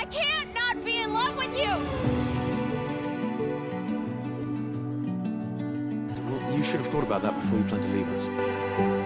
I can't not be in love with you! Well, you should have thought about that before you planned to leave us.